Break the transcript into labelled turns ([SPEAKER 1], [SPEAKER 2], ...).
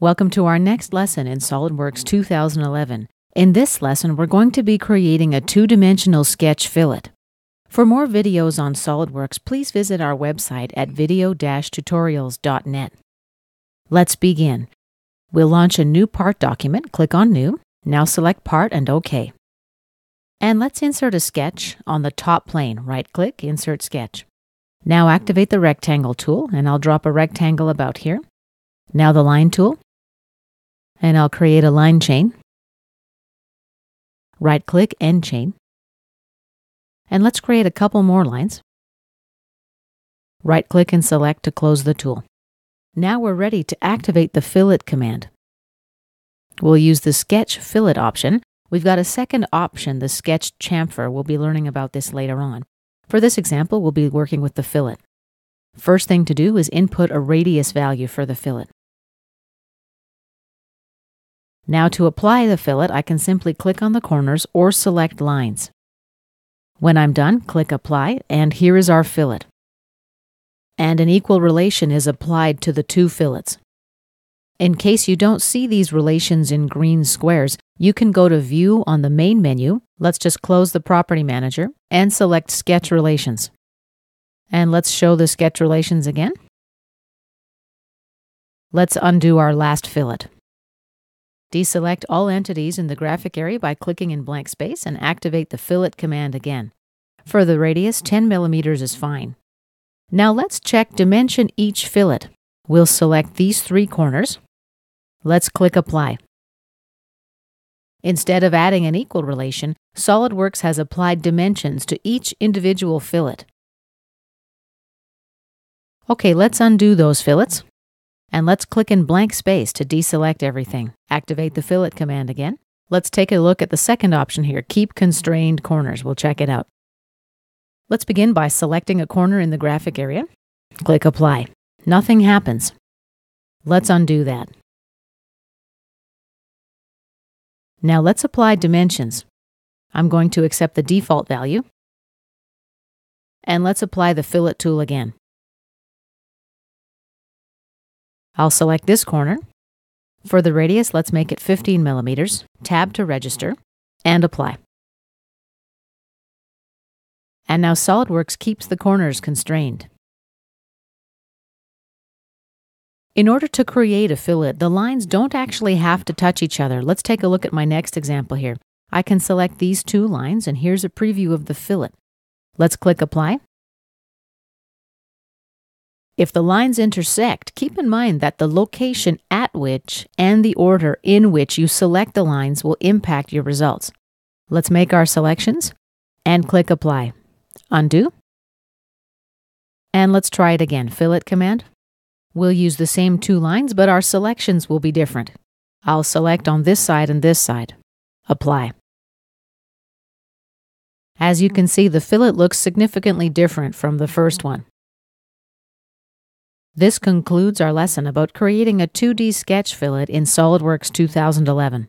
[SPEAKER 1] Welcome to our next lesson in SOLIDWORKS 2011. In this lesson, we're going to be creating a two-dimensional sketch fillet. For more videos on SOLIDWORKS, please visit our website at video-tutorials.net. Let's begin. We'll launch a new part document, click on New, now select Part and OK. And let's insert a sketch on the top plane. Right-click, Insert Sketch. Now activate the Rectangle tool, and I'll drop a rectangle about here. Now the Line tool, and I'll create a line chain. Right click End Chain. And let's create a couple more lines. Right click and select to close the tool. Now we're ready to activate the fillet command. We'll use the sketch fillet option. We've got a second option, the sketch chamfer. We'll be learning about this later on. For this example, we'll be working with the fillet. First thing to do is input a radius value for the fillet. Now to apply the fillet, I can simply click on the corners or select lines. When I'm done, click Apply, and here is our fillet. And an equal relation is applied to the two fillets. In case you don't see these relations in green squares, you can go to View on the main menu. Let's just close the Property Manager and select Sketch Relations. And let's show the sketch relations again. Let's undo our last fillet. Deselect all entities in the graphic area by clicking in blank space and activate the fillet command again. For the radius, 10 millimeters is fine. Now let's check dimension each fillet. We'll select these three corners. Let's click Apply. Instead of adding an equal relation, SOLIDWORKS has applied dimensions to each individual fillet. Okay, let's undo those fillets. And let's click in blank space to deselect everything. Activate the fillet command again. Let's take a look at the second option here, keep constrained corners. We'll check it out. Let's begin by selecting a corner in the graphic area. Click apply. Nothing happens. Let's undo that. Now let's apply dimensions. I'm going to accept the default value. And let's apply the fillet tool again. I'll select this corner. For the radius, let's make it 15 millimeters, tab to register, and apply. And now SOLIDWORKS keeps the corners constrained. In order to create a fillet, the lines don't actually have to touch each other. Let's take a look at my next example here. I can select these two lines, and here's a preview of the fillet. Let's click Apply, if the lines intersect, keep in mind that the location at which and the order in which you select the lines will impact your results. Let's make our selections and click Apply. Undo. And let's try it again. Fillet command. We'll use the same two lines, but our selections will be different. I'll select on this side and this side. Apply. As you can see, the fillet looks significantly different from the first one. This concludes our lesson about creating a 2D sketch fillet in SOLIDWORKS 2011.